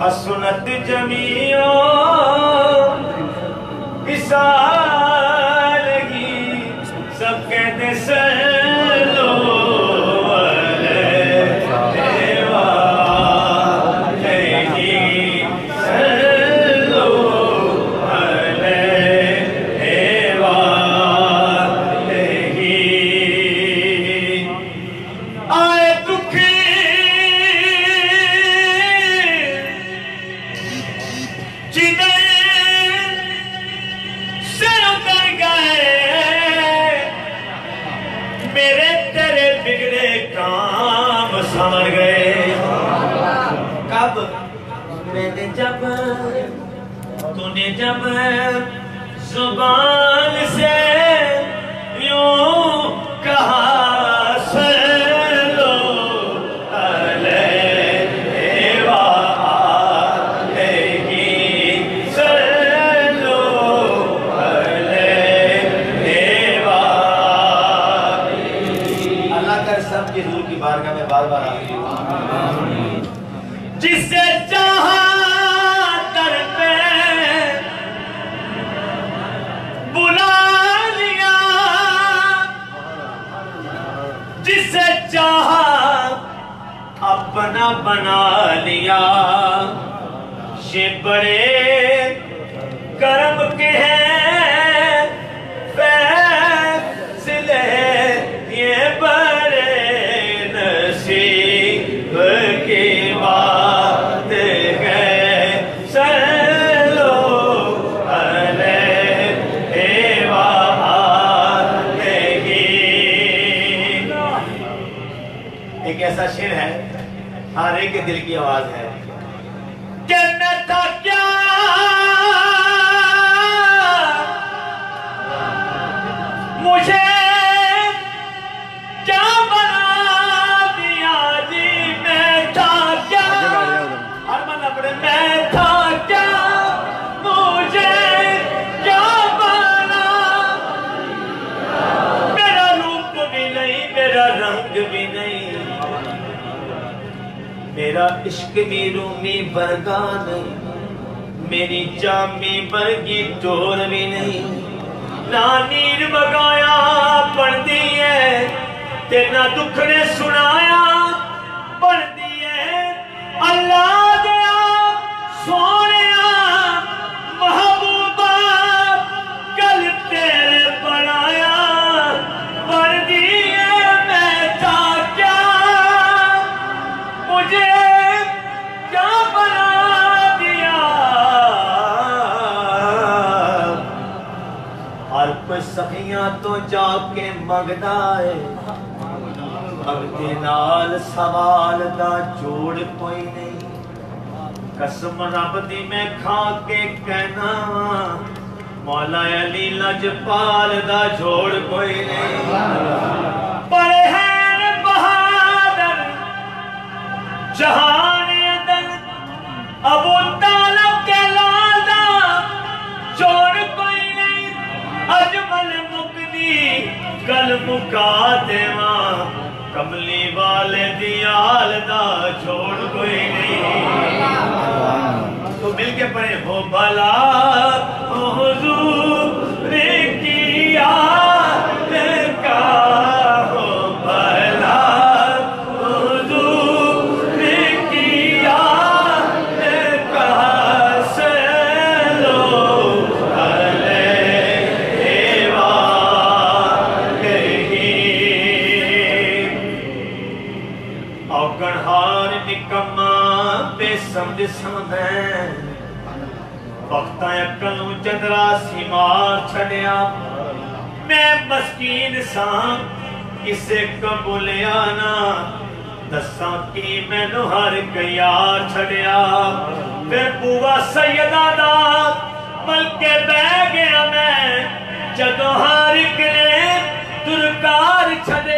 حسنت جمیع مثال ہی۔ سب کہتے سر جنہیں سر اتر گئے، میرے تیرے بگڑے کام سمر گئے۔ کب؟ میں نے جب تو نے جب زبان سے یوں بار بار جسے چاہا در بلا لیا، جسے چاہا اپنا بنا لیا، یہ بڑے کرم کے ہیں۔ کی بات ہے؟ سلو علیہ وآلہ ایک ایسا شعر ہے، ہر ایک کے دل کی آواز ہے۔ میرا عشق بھی رومی برگا نہیں میری جامی برگی ٹور بھی نہیں نہ نیر بگایا پڑھ دیئے تے نہ دکھ نے سنایا پڑھ ہر سخیاں تو جا کے مگدا ہے۔ مگدے نال سوال دا جوڑ کوئی نہیں۔ قسم رب دی میں کھا کے کہنا، مولا علی لجپال دا جوڑ کوئی نہیں۔ کل مکا دیواں کملی والے دیال دا کوئی نہیں۔ تو مل کے پڑھے ہو بلا اوگنہار نکما بے سمجھ سمدیں وقتاں اکلوں چندرا سیمار چھڑیا میں مسکین ساں کسے قبولیا نا دساں کی میں نو ہر کیار چھڑیا پھر بوا سیدہ دا ملکے بہ گیا میں جدو ہر کنے درکار چھڑیا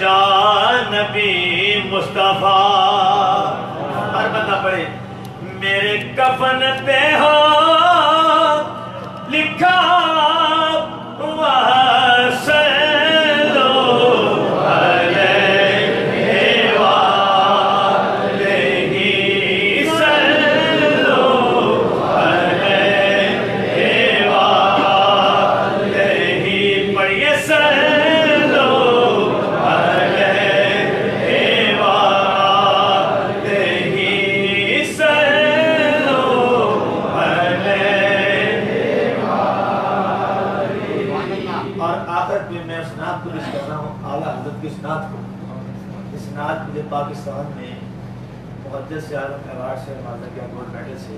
یا نبی مصطفیٰ۔ ہر بندہ پڑھے۔ میرے کفن پہ عبارت میں میں اس کو پیش کر رہا ہوں، اعلیٰ حضرت کی اسناد کو۔ اسناد مجھے پاکستان میں محدت سے عالم ایوارڈ سے مازہ کے گولڈ میڈل سے۔